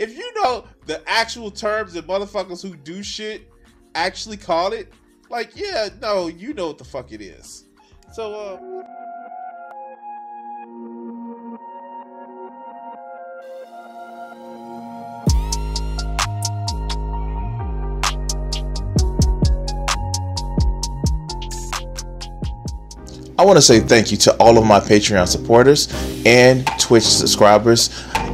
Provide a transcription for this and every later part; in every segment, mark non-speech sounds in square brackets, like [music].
if you know the actual terms that motherfuckers who do shit actually call it, like, yeah, no, you know what the fuck it is. So, uh. I want to say thank you to all of my Patreon supporters and Twitch subscribers.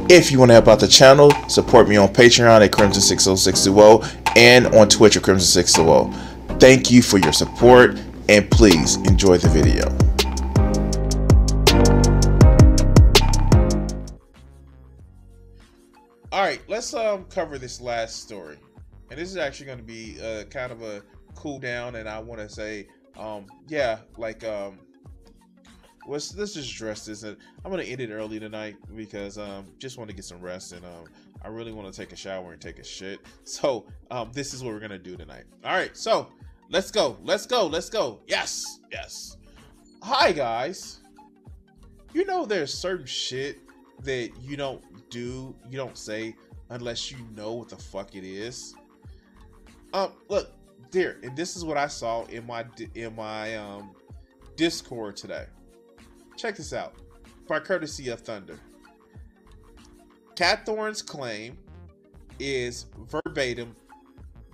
If you want to help out the channel, support me on Patreon at Crimson60620 and on Twitch at Crimson620. Thank you for your support and please enjoy the video. All right, let's um cover this last story. And this is actually going to be uh, kind of a cool down and I want to say um yeah, like um let's let's just address this and i'm gonna end it early tonight because um just want to get some rest and um i really want to take a shower and take a shit. [laughs] So um this is what we're gonna do tonight. All right so let's go. Let's go. Let's go. Yes. Yes. Hi guys. You know there's certain shit that you don't do you don't say unless you know what the fuck it is. Um look dear and this is what i saw in my in my um discord today Check this out. By courtesy of Thunder. Cawthorn's claim is verbatim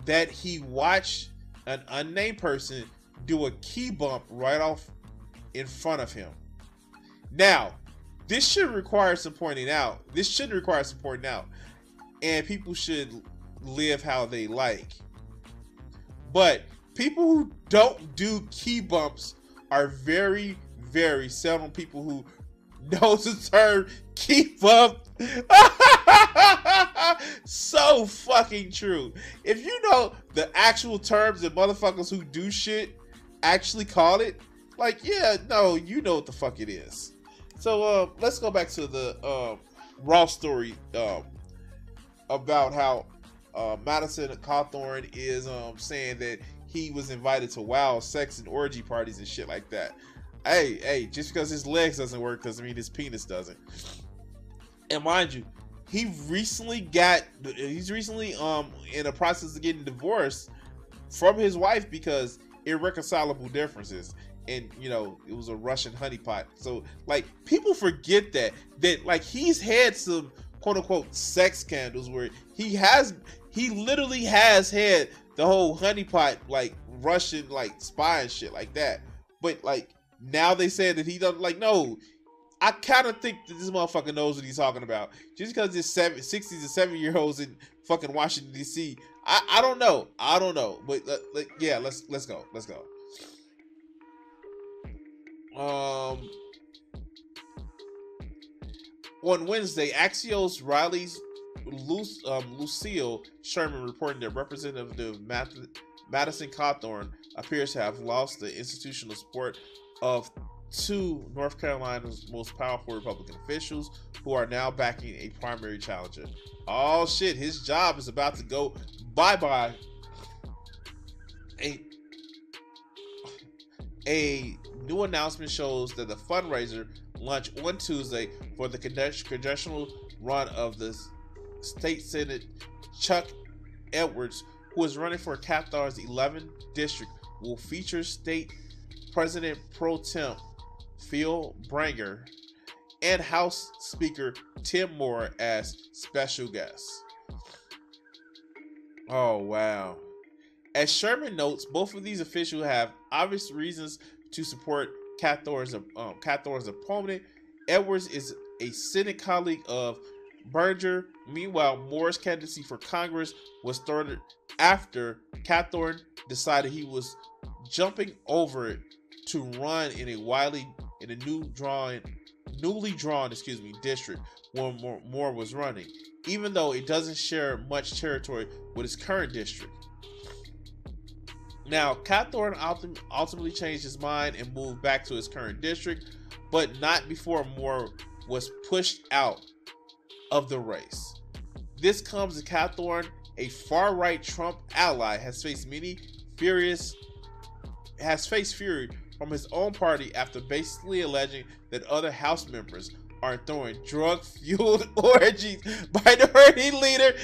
that he watched an unnamed person do a key bump right off in front of him. Now, this should require some pointing out. This should require some pointing out. And people should live how they like. But people who don't do key bumps are very very seldom people who knows the term key bump. [laughs] so fucking true. If you know the actual terms that motherfuckers who do shit actually call it, like, yeah, no, you know what the fuck it is. So uh, let's go back to the uh, raw story um, about how uh, Madison Cawthorn is um, saying that he was invited to wild sex and orgy parties and shit like that hey, hey, just because his legs doesn't work doesn't mean his penis doesn't. And mind you, he recently got he's recently um in the process of getting divorced from his wife because irreconcilable differences. And you know, it was a Russian honeypot. So like people forget that that like he's had some quote unquote sex scandals where he has he literally has had the whole honeypot like Russian like spy and shit like that. But like now they say that he doesn't like no. I kind of think that this motherfucker knows what he's talking about. Just because this seven, 60s and 70 year olds in fucking Washington D.C. I, I don't know. I don't know. But uh, yeah, let's let's go. Let's go. Um, on Wednesday, Axios Raleigh's Luce, um, Lucille Sherman reporting that Representative Madison Cawthorn appears to have lost the institutional support of two North Carolina's most powerful Republican officials who are now backing a primary challenger. Oh shit, his job is about to go bye bye. A, a new announcement shows that the fundraiser launched on Tuesday for the congressional run of the state senate. Chuck Edwards, who is running for Cawthorn's 11th district, will feature state President Pro Tem Phil Berger and House Speaker Tim Moore as special guests. Oh, wow. As Sherman notes, both of these officials have obvious reasons to support Cawthorn's, um, opponent. Edwards is a Senate colleague of Berger. Meanwhile, Moore's candidacy for Congress was started after Cawthorn decided he was jumping over it to run in a widely in a new drawn newly drawn excuse me district where Moore, was running, even though it doesn't share much territory with his current district. Now, Cawthorn ultimately changed his mind and moved back to his current district, but not before Moore was pushed out of the race. This comes as Cawthorn, a far-right Trump ally, has faced many furious has faced fury from his own party after basically alleging that other House members are throwing drug-fueled [laughs] orgies. Minority leader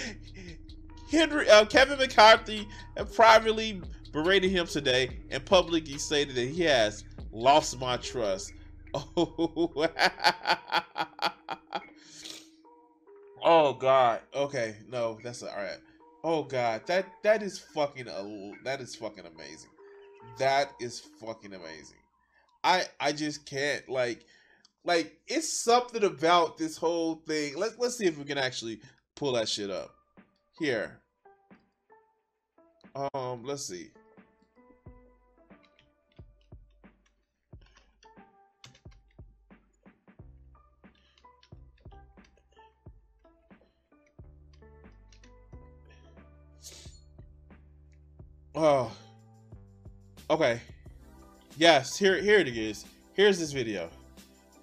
Henry uh, Kevin McCarthy privately berated him today and publicly stated that he has lost my trust. Oh, [laughs] oh God. Okay, no, that's all right. Oh God, that that is fucking that is fucking amazing. That is fucking amazing. I I just can't like like it's something about this whole thing. Let's let's see if we can actually pull that shit up. Here. Um, let's see. Oh. Okay. Yes, here here it is. Here's this video.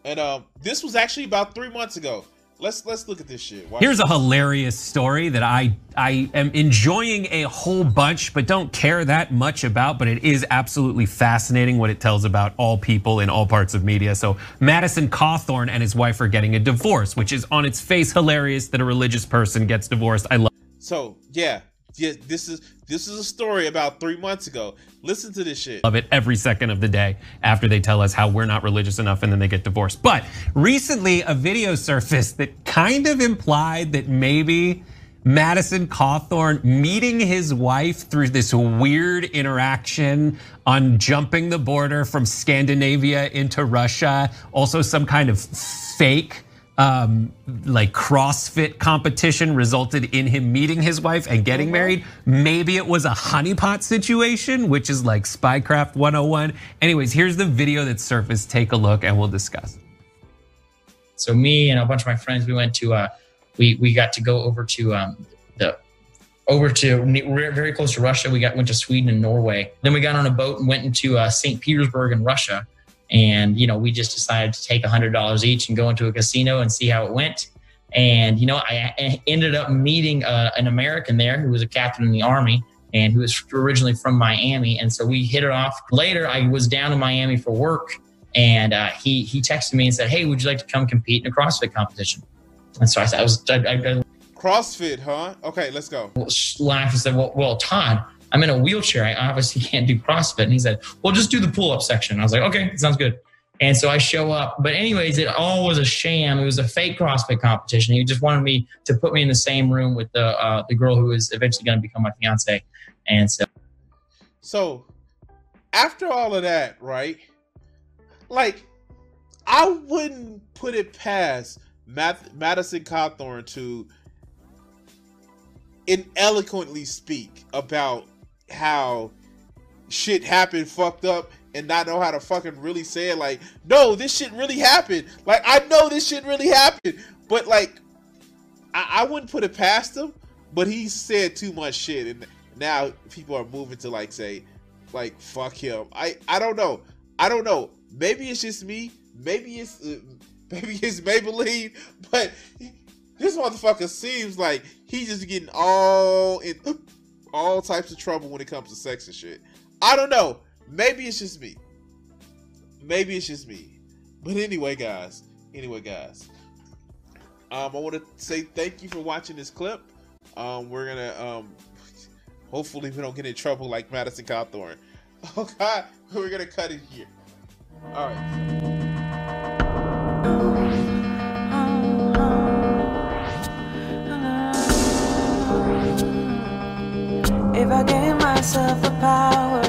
And um this was actually about 3 months ago. Let's let's look at this shit. Watch Here's a hilarious story that I I am enjoying a whole bunch, but don't care that much about. But it is absolutely fascinating what it tells about all people in all parts of media. So Madison Cawthorn and his wife are getting a divorce, which is on its face hilarious that a religious person gets divorced. I love. So yeah, this is this is a story about three months ago. Listen to this shit. Love it every second of the day after they tell us how we're not religious enough and then they get divorced. But recently, a video surfaced that kind of implied that maybe Madison Cawthorn meeting his wife through this weird interaction on jumping the border from Scandinavia into Russia, also some kind of fake um, like CrossFit competition resulted in him meeting his wife and getting uh-huh. married. Maybe it was a honeypot situation, which is like Spycraft 101. Anyways, here's the video that surfaced. Take a look and we'll discuss. So me and a bunch of my friends, we went to, uh, we we got to go over to um, the over to we're very close to Russia. We got went to Sweden and Norway. Then we got on a boat and went into uh, St. Petersburg in Russia and, you know, we just decided to take $100 each and go into a casino and see how it went. And, you know, I ended up meeting uh, an American there who was a captain in the Army and who was originally from Miami. And so we hit it off. Later, I was down in Miami for work and uh, he, he texted me and said, Hey, would you like to come compete in a CrossFit competition? And so I said, I was, I, I, CrossFit, huh? Okay, let's go. Laughed and said, well, well, Todd, I'm in a wheelchair. I obviously [laughs] can't do CrossFit. And he said, well, just do the pull up section. I was like, okay, sounds good. And so I show up. But, anyways, it all was a sham. It was a fake CrossFit competition. He just wanted me to put me in the same room with the, uh, the girl who is eventually going to become my fiance. And so. So, after all of that, right? Like, I wouldn't put it past Matt, Madison Cawthorn to ineloquently speak about how shit happened fucked up and not know how to fucking really say it. Like no this shit really happened. Like i know this shit really happened. But like i, I wouldn't put it past him but he said too much shit. And now people are moving to like say like fuck him. I i don't know. I don't know. Maybe it's just me. Maybe it's uh, [laughs] maybe it's maybelline. But this motherfucker seems like he's just getting all in all types of trouble when it comes to sex and shit. I don't know. Maybe it's just me. Maybe it's just me. But anyway, guys. Anyway, guys. Um, I want to say thank you for watching this clip. Um, we're gonna um, hopefully we don't get in trouble like Madison Cawthorn. [laughs] Oh God, we're gonna cut it here. All right. If I gave myself the power